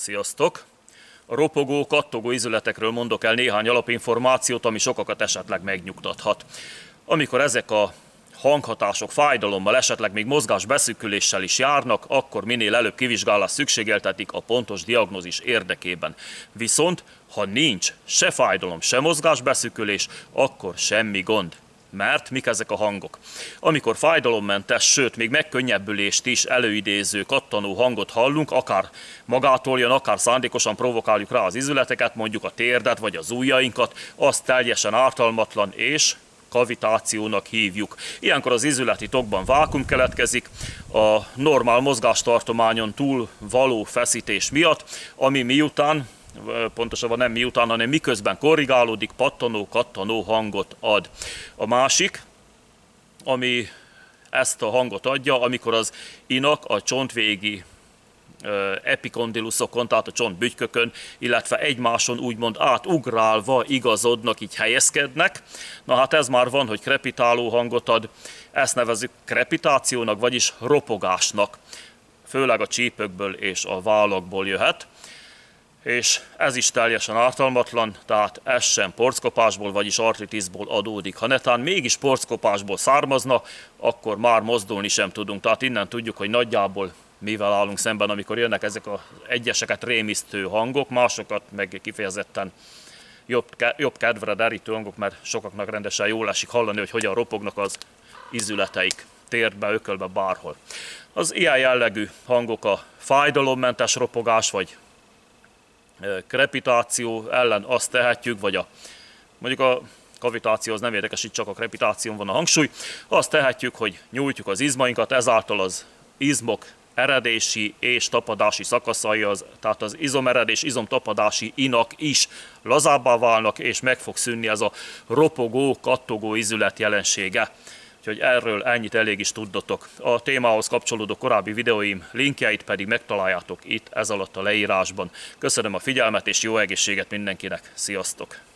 Sziasztok! A ropogó, kattogó izületekről mondok el néhány alapinformációt, ami sokakat esetleg megnyugtathat. Amikor ezek a hanghatások fájdalommal, esetleg még mozgás beszűküléssel is járnak, akkor minél előbb kivizsgálás szükségeltetik a pontos diagnózis érdekében. Viszont, ha nincs se fájdalom, se mozgásbeszűkülés, akkor semmi gond. Mert mik ezek a hangok? Amikor fájdalommentes, sőt még megkönnyebbülést is előidéző, kattanó hangot hallunk, akár magától jön, akár szándékosan provokáljuk rá az izületeket, mondjuk a térdet vagy az ujjainkat, az teljesen ártalmatlan és kavitációnak hívjuk. Ilyenkor az izületi tokban vákum keletkezik, a normál mozgástartományon túl való feszítés miatt, ami miután pontosabban nem miután, hanem miközben korrigálódik, pattanó, kattanó hangot ad. A másik, ami ezt a hangot adja, amikor az inak a csontvégi epikondiluszokon, tehát a csontbügykökön, illetve egymáson úgymond átugrálva igazodnak, így helyezkednek. Na hát ez már van, hogy krepitáló hangot ad, ezt nevezük krepitációnak, vagyis ropogásnak. Főleg a csípőkből és a vállakból jöhet és ez is teljesen ártalmatlan, tehát ez sem porckopásból, vagyis artritisból adódik. Ha netán mégis porckopásból származna, akkor már mozdulni sem tudunk. Tehát innen tudjuk, hogy nagyjából mivel állunk szemben, amikor jönnek ezek az egyeseket rémisztő hangok, másokat meg kifejezetten jobb, jobb kedvre derítő hangok, mert sokaknak rendesen jól esik hallani, hogy hogyan ropognak az izületeik térbe, ökölbe, bárhol. Az ilyen jellegű hangok a fájdalommentes ropogás, vagy krepitáció ellen azt tehetjük, vagy a, mondjuk a kavitáció az nem érdekes, itt csak a krepitáción van a hangsúly, azt tehetjük, hogy nyújtjuk az izmainkat, ezáltal az izmok eredési és tapadási szakaszai, az, tehát az izomeredés, izomtapadási inak is lazábbá válnak, és meg fog szűnni ez a ropogó, kattogó izület jelensége. Úgyhogy erről ennyit elég is tudnotok. A témához kapcsolódó korábbi videóim linkjeit pedig megtaláljátok itt ez alatt a leírásban. Köszönöm a figyelmet és jó egészséget mindenkinek. Sziasztok!